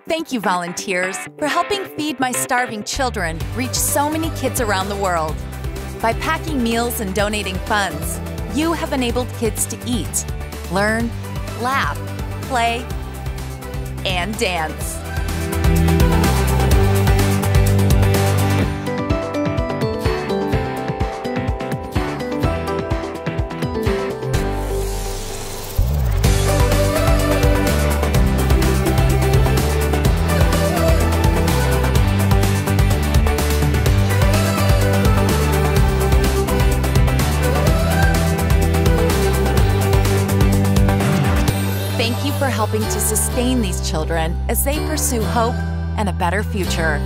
Thank you, volunteers, for helping feed my starving children reach so many kids around the world. By packing meals and donating funds, you have enabled kids to eat, learn, laugh, play, and dance. For helping to sustain these children as they pursue hope and a better future.